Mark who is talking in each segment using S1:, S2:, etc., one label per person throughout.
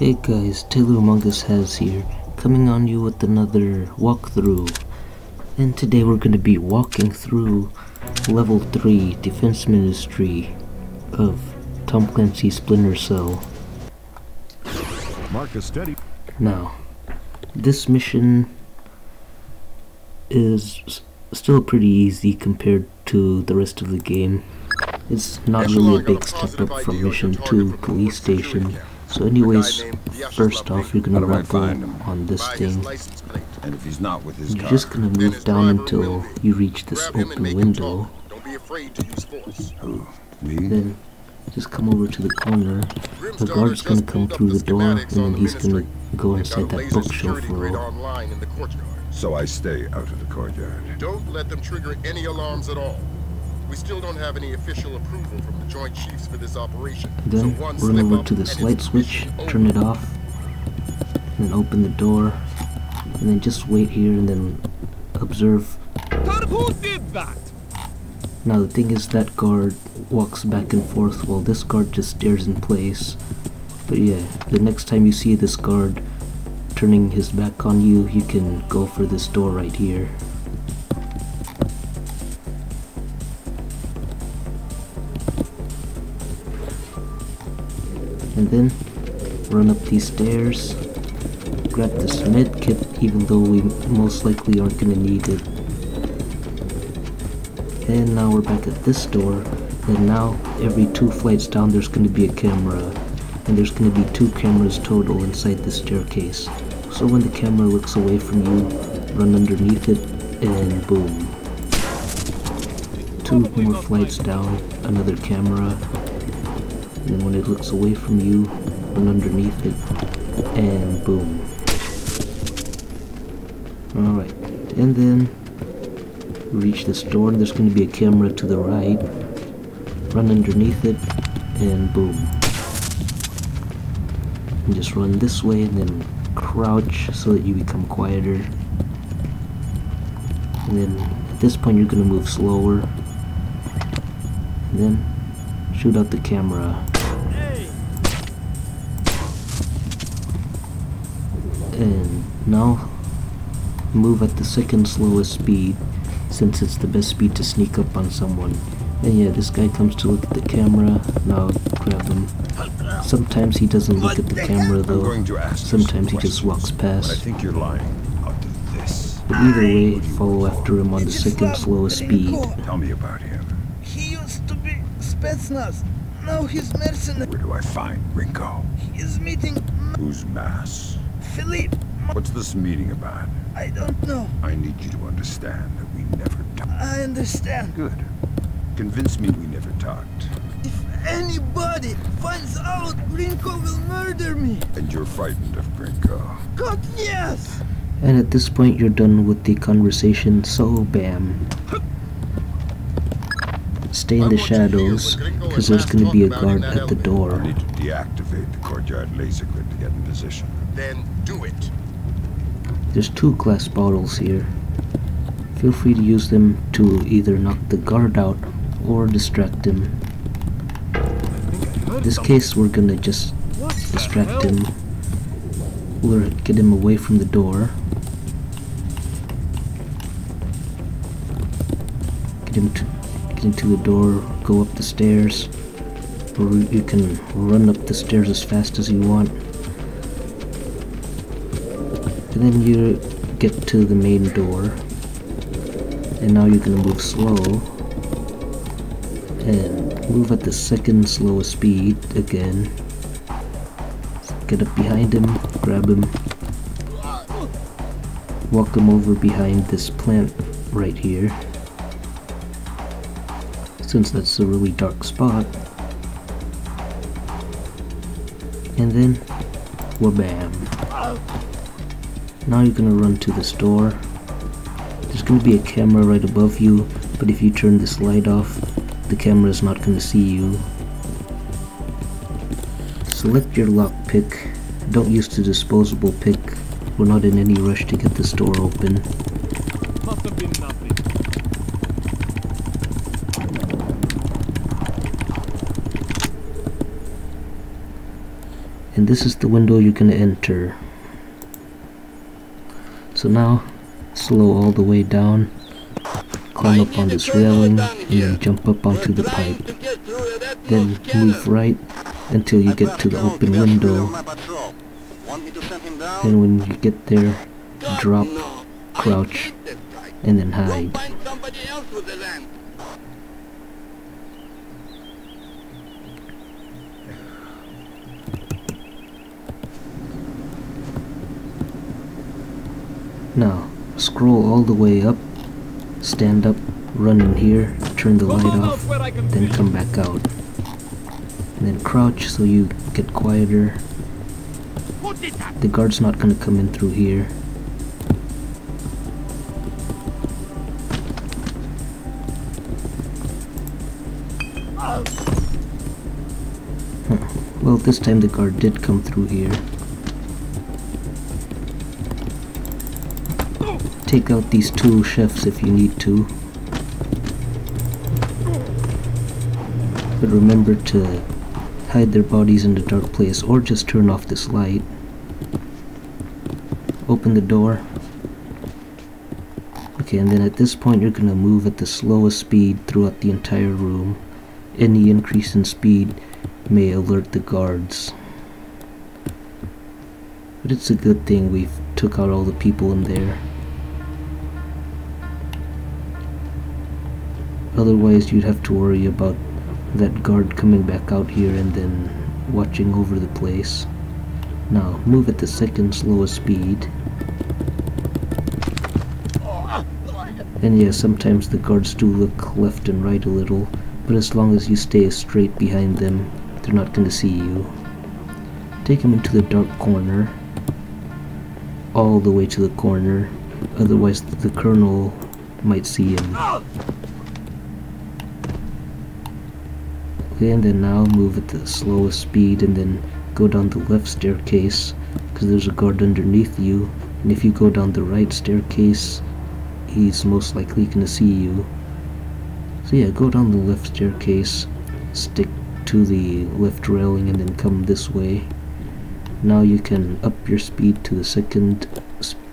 S1: Hey guys, Taylor Umongus has here, coming on you with another walkthrough. And today we're going to be walking through Level 3 Defense Ministry of Tom Clancy's Splinter Cell.
S2: Mark a steady.
S1: Now, this mission is still pretty easy compared to the rest of the game. It's not really a big step up from Mission 2 Police Station. So anyways, first off you're gonna
S2: How do I
S1: rappel
S2: find him?
S1: on this thing.
S2: And if he's not with his
S1: You're
S2: car,
S1: just gonna move down until you reach this
S3: Grab and
S1: open
S3: make him
S1: window.
S3: Don't be afraid to use force.
S2: who? Me?
S1: Then just come over to the corner. The guard's gonna come through
S3: the
S1: the door and then
S3: on the
S1: he's gonna go
S3: They've
S1: inside that bookshelf
S3: security grid
S1: row.
S3: online in the courtyard.
S2: So I stay out of the courtyard.
S3: Don't let them trigger any alarms at all. We still don't have any official approval from the Joint Chiefs for this operation.
S1: Then
S3: so one
S1: run
S3: slip
S1: over
S3: up
S1: to
S3: and
S1: this light switch, turn it off, and then open the door, and then just wait here and then observe.
S4: Who did that?
S1: Now the thing is that guard walks back and forth while this guard just stares in place. But yeah, the next time you see this guard turning his back on you, you can go for this door right here. And then run up these stairs, grab this med kit even though we most likely aren't gonna need it. And now we're back at this door. And now every two flights down there's going to be a camera. And there's going to be two cameras total inside the staircase. So when the camera looks away from you, run underneath it and boom. Two more flights down, another camera. And then when it looks away from you, run underneath it and boom. Alright, and then reach this door there's going to be a camera to the right run underneath it and boom. And just run this way and then crouch so that you become quieter. And then at this point you're going to move slower. And then shoot out the camera and now move at the second slowest speed since it's the best speed to sneak up on someone. And yeah, this guy comes to look at the camera, now grab him. Sometimes he doesn't look at the camera though,
S2: going to ask you
S1: sometimes he just walks
S2: past. But I
S1: past.
S2: think you're lying. I'll do this.
S1: But either way, follow after him on the second slowest speed.
S2: Tell me about him.
S5: He used to be Spetsnaz. Now he's mercenary.
S2: Where do I find Grinko?
S5: He is meeting
S2: Who's Masse?
S5: Philippe.
S2: What's this meeting about?
S5: I don't know.
S2: I need you to understand that we never talked.
S5: I understand.
S2: Good. Convince me we never talked.
S5: If anybody finds out, Grinko will murder me.
S2: And you're frightened of Grinko.
S5: God, yes!
S1: And at this point you're done with the conversation, so bam. Stay in the shadows, because there's gonna be a guard at the
S2: I
S1: door.
S2: Need to deactivate the courtyard laser grid to get in position.
S3: Then do it.
S1: There's two glass bottles here. Feel free to use them to either knock the guard out or distract him. In this case, we're gonna just distract him. We'll get him away from the door. Get him to get into the door, go up the stairs. You can run up the stairs as fast as you want. And then you get to the main door. And now you're gonna move slow. And move at the second slowest speed again. Get up behind him, grab him. Walk him over behind this plant right here. Since that's a really dark spot. And then, wabam. Now you're gonna run to this door. There's gonna be a camera right above you, but if you turn this light off, the camera is not gonna see you. Select your lockpick. Don't use the disposable pick. We're not in any rush to get this door open.
S4: Must have been nothing.
S1: And this is the window you can enter. So now slow all the way down. Climb up on this railing and jump up onto the pipe. Then move right until you get to the open window. And when you get there drop crouch and then hide Now, scroll all the way up, stand up, run in here, turn the light
S4: Come on out
S1: off,
S4: where I can
S1: then come back out. And then crouch so you get quieter.
S4: Put it up.
S1: The guard's not gonna come in through here. Oh. Huh. Well, this time the guard did come through here. Take out these two chefs if you need to. But remember to hide their bodies in a dark place or just turn off this light. Open the door. Okay, and then at this point you're gonna move at the slowest speed throughout the entire room. Any increase in speed may alert the guards. But it's a good thing we've took out all the people in there. Otherwise you'd have to worry about that guard coming back out here and then watching over the place. Now, move at the second slowest speed. And yeah, sometimes the guards do look left and right a little, but as long as you stay straight behind them, they're not going to see you. Take him into the dark corner, all the way to the corner, otherwise the colonel might see him. Okay, and then now move at the slowest speed and then go down the left staircase because there's a guard underneath you. And if you go down the right staircase he's most likely gonna see you. So yeah go down the left staircase stick to the left railing and then come this way. Now you can up your speed to the second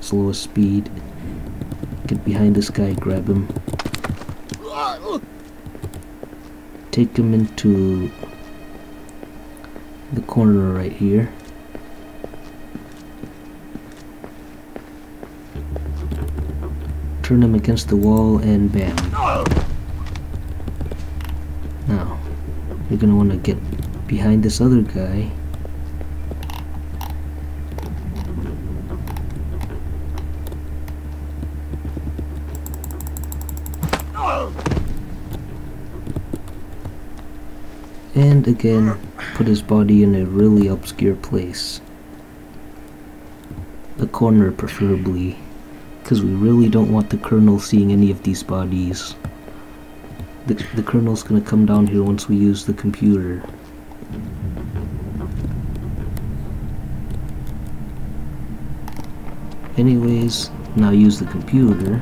S1: slowest speed. Get behind this guy grab him take him into the corner right here. Turn him against the wall and bam. Now, you're gonna want to get behind this other guy. And again put his body in a really obscure place. A corner preferably, because we really don't want the colonel seeing any of these bodies. The, the colonel's gonna come down here once we use the computer. Anyways, now use the computer.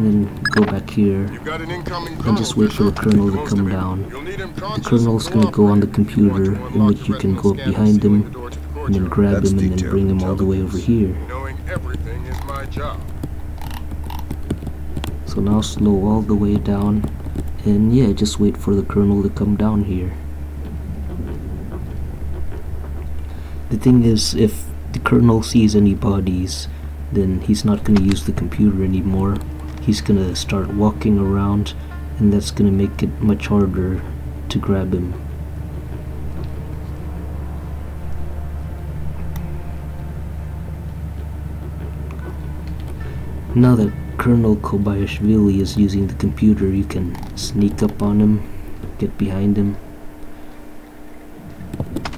S1: And then go back here
S3: You've got an incoming call,
S1: and just wait for the colonel to come down.
S3: You'll need him
S1: The colonel's gonna go on the
S3: cooperating if you want
S1: computer in which you can go
S3: scanner
S1: behind him
S3: the door to the
S1: and then grab him and then bring him all the way over here.
S3: Knowing everything is my job.
S1: So now slow all the way down and yeah, just wait for the colonel to come down here. The thing is, if the colonel sees any bodies, then he's not going to use the computer anymore. He's to start walking around and that's to make it much harder to grab him. Now that Colonel Kobayashvili is using the computer, you can sneak up on him, get behind him,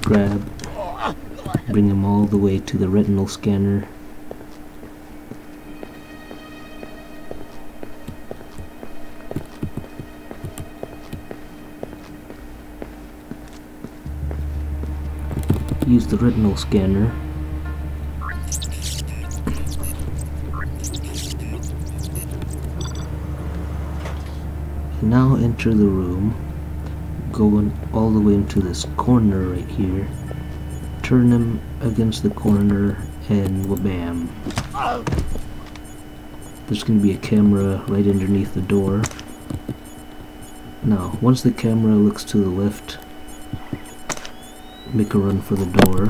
S1: grab, bring him all the way to the retinal scanner. Use the retinal scanner Now enter the room. Go go all the way into this corner right here. Turn him against the corner and wabam. There's going to be a camera right underneath the door. Now, once the camera looks to the left, make a run for the door.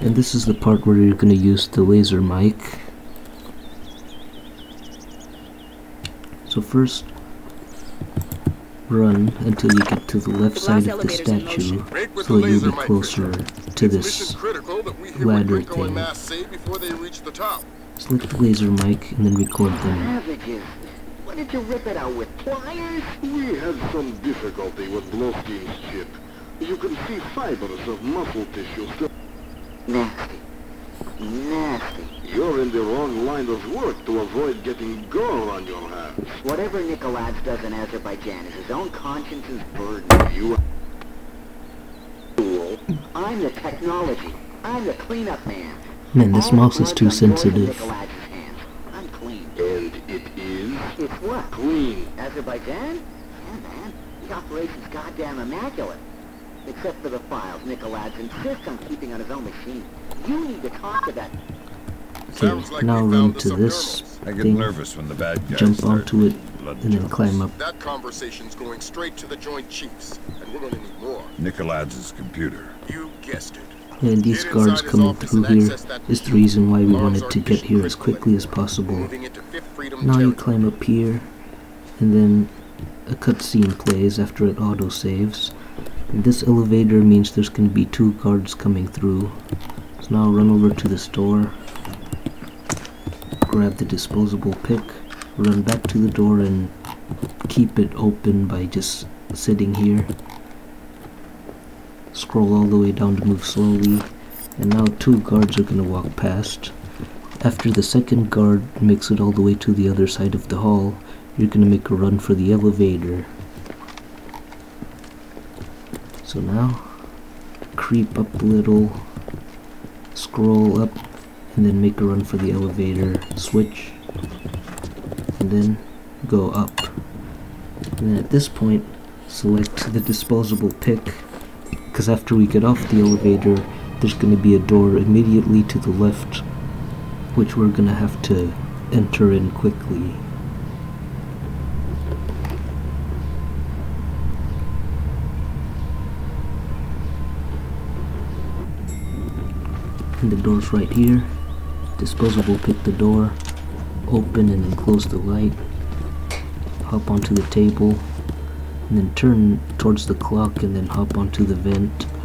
S1: And this is the part where you're going to use the laser mic. So first, run until you get to the left
S6: The
S1: side
S6: glass
S1: of the statue,
S6: motion.
S3: Great with
S1: so that you'll
S3: laser
S1: be closer to this
S3: mission critical that we hear
S1: ladder thing.
S3: and Masse say before they reach the top.
S1: Select the laser mic and then record them.
S7: Savages. What did you rip it out with? Pliers?
S8: We had some difficulty with Blosky's chip. You can see fibers of muscle tissue still.
S7: Nasty. Nasty.
S8: You're in the wrong line of work to avoid getting gore on your hands.
S7: Whatever Nikoladze does in Azerbaijan is his own conscience's burden.
S8: You fool.
S7: I'm the technology. I'm the cleanup man.
S1: Man, this
S7: All
S1: mouse is too
S7: on yours and
S1: sensitive.
S7: Nikoladze's hands. I'm clean.
S8: And it is
S7: It's what?
S8: clean.
S7: Azerbaijan? Yeah, man. The operation's goddamn immaculate. Except for the files Nikoladze insists on keeping on his own machine. You need to talk to that
S3: Sounds like
S1: now run
S3: found
S1: to this.
S2: I get
S1: thing,
S2: nervous when the bad guys
S1: jump
S2: start
S1: onto it,
S2: blood
S1: and then
S2: jumps.
S1: climb up.
S3: That conversation's going straight to the Joint Chiefs, and we're gonna need more.
S2: Nikoladze's computer.
S3: You guessed it.
S1: And these
S3: Get
S1: guards coming through
S3: and
S1: here
S3: access that
S1: is the reason why we wanted to get here as quickly as possible. Now you climb up here, and then a cutscene plays after it auto-saves. This elevator means there's going to be two guards coming through. So now run over to the store, grab the disposable pick, run back to the door and keep it open by just sitting here. Scroll all the way down to move slowly, and now two guards are going to walk past. After the second guard makes it all the way to the other side of the hall, you're gonna make a run for the elevator. So now, creep up a little, scroll up, and then make a run for the elevator, switch, and then go up. And then at this point, select the disposable pick, because after we get off the elevator, there's gonna be a door immediately to the left which we're gonna have to enter in quickly. And the door's right here. Disposable pick the door, open and then close the light, hop onto the table, and then turn towards the clock and then hop onto the vent.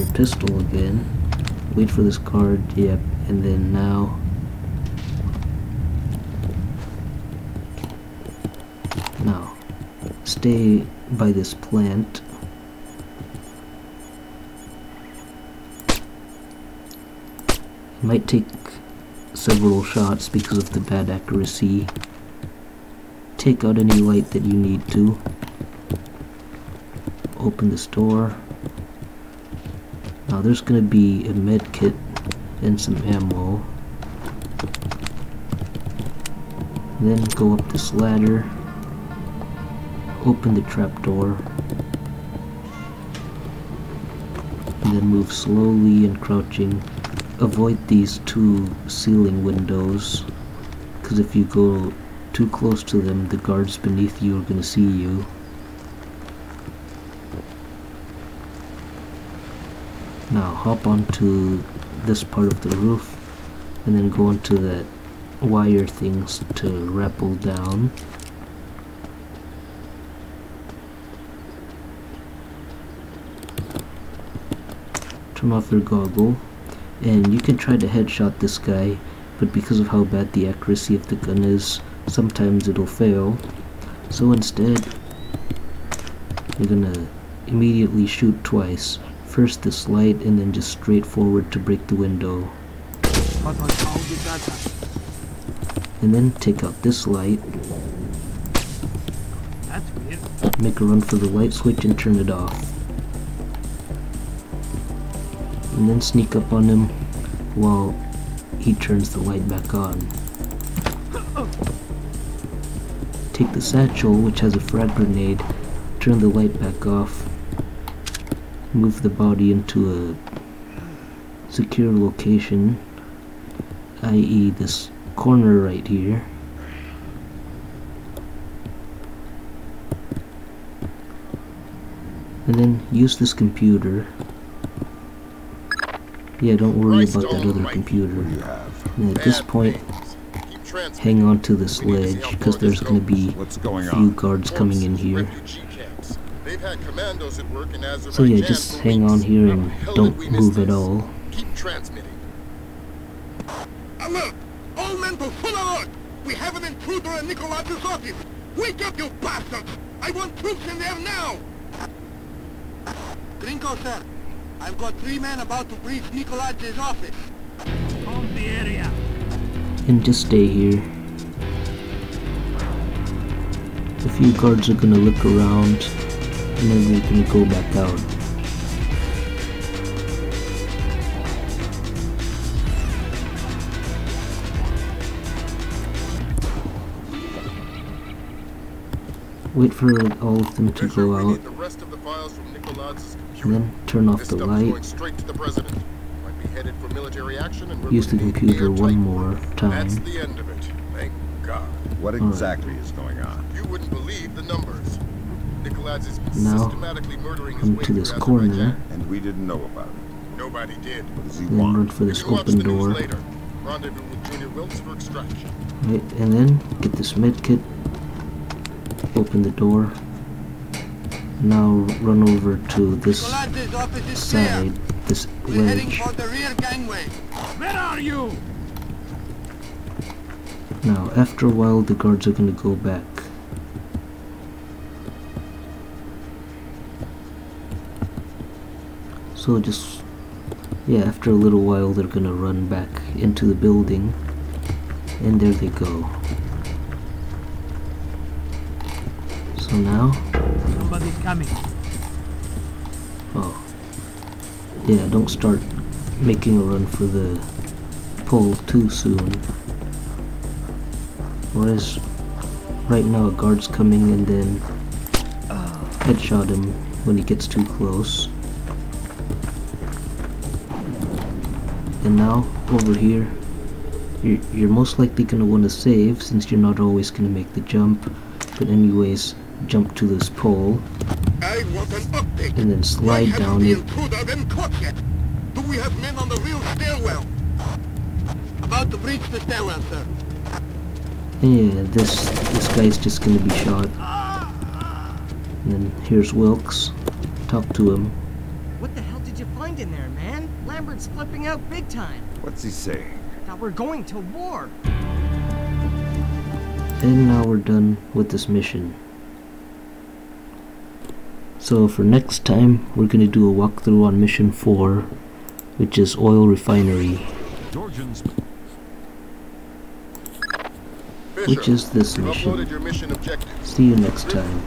S1: Your pistol again. Wait for this card yep and then now. Now stay by this plant. Might take several shots because of the bad accuracy. Take out any light that you need to. Open this door now there's gonna be a med kit and some ammo. Then go up this ladder, open the trapdoor, and then move slowly and crouching. Avoid these two ceiling windows, because if you go too close to them, the guards beneath you are gonna see you. Now hop onto this part of the roof and then go into that wire things to rappel down. Turn off your goggle. And you can try to headshot this guy but because of how bad the accuracy of the gun is sometimes it'll fail. So instead you're gonna immediately shoot twice First this light and then just straight forward to break the window. And then take out this light, make a run for the light switch and turn it off. And then sneak up on him, while he turns the light back on. Take the satchel, which has a frag grenade, turn the light back off, move the body into a secure location, i.e. this corner right here. And then use this computer. Yeah, don't worry about that other computer.
S2: What do you have?
S1: And at this point,
S3: things. Keep transmitting.
S1: hang on to this
S3: We need to see
S1: ledge, because there's gonna be a few guards coming in here. So yeah, just hang on here and don't
S3: did we
S1: move at all.
S3: Keep transmitting.
S9: Alert! All men to full alert! We have an intruder in Nikoladze's office! Wake up, you bastards! I want troops in there now! Grinko, sir. I've got three men about to breach Nikoladze's office.
S4: Calm the area.
S1: And just stay here. A few guards are gonna look around, and then we're gonna go back out. Wait for all of them to go out,
S3: the rest of the files from
S1: and then turn off the
S3: stuff is going
S1: light.
S3: straight to the president. Might be headed for military action and
S1: Use the
S3: going to
S1: computer one
S3: airtight.
S1: more
S3: That's
S1: time.
S3: the end of it. Thank God.
S2: What exactly is going on?
S3: You wouldn't believe the numbers. Nikoladze has been
S1: Now,
S3: systematically murdering his
S1: Come
S3: way
S1: to this corner,
S3: Azerbaijan.
S2: And we didn't know about it.
S3: Nobody did.
S2: What does he
S1: then run
S2: want?
S1: for this open
S3: the
S1: door.
S3: later. Rendezvous with Junior Wilkes for extraction.
S1: Right, and then get this med kit. Open the door. Now run over to this
S9: Nikoladze's office is clear.
S1: side, this
S9: We're heading
S1: ledge.
S9: for the rear gangway.
S4: Where are you?
S1: Now, after a while, the guards are gonna go back. So just, yeah, after a little while, they're gonna run back into the building, and there they go. So now,
S4: Somebody's coming.
S1: oh, yeah, don't start making a run for the pole too soon. Whereas right now a guard's coming and then ah. headshot him when he gets too close. And now over here, you're, you're most likely gonna want to save since you're not always gonna make the jump. But anyways, jump to this pole
S9: I want an update.
S1: and then slide down
S9: the
S1: it.
S9: been caught yet? Do we have men on the real stairwell? About to breach the stairwell, sir.
S1: Yeah, this this guy's just gonna be shot. And then here's Wilkes. Talk to him.
S6: What the hell did you find in there, man? Lambert's flipping out big time.
S2: What's he saying?
S6: That we're going to war.
S1: And now we're done with this mission. So for next time, we're gonna do a walkthrough on mission 4, which is oil refinery,
S3: Fisher,
S1: which is this mission.
S3: mission.
S1: See you next time.